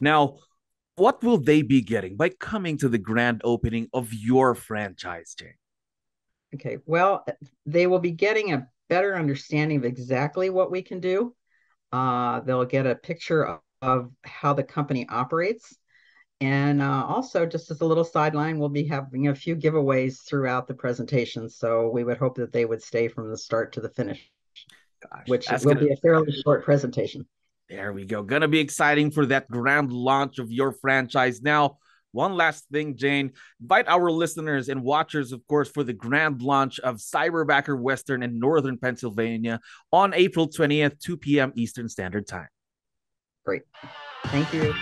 Now, what will they be getting by coming to the grand opening of your franchise, Jane? Okay, well, they will be getting a better understanding of exactly what we can do. Uh, they'll get a picture of, of, how the company operates. And uh, also, just as a little sideline, we'll be having a few giveaways throughout the presentation. So we would hope that they would stay from the start to the finish, Gosh, which will gonna... be a fairly short presentation. There we go. Gonna be exciting for that grand launch of your franchise. Now, one last thing, Jane. Invite our listeners and watchers, of course, for the grand launch of Cyberbacker Western in Northern Pennsylvania on April 20th, 2 p.m. Eastern Standard Time. Great. Thank you.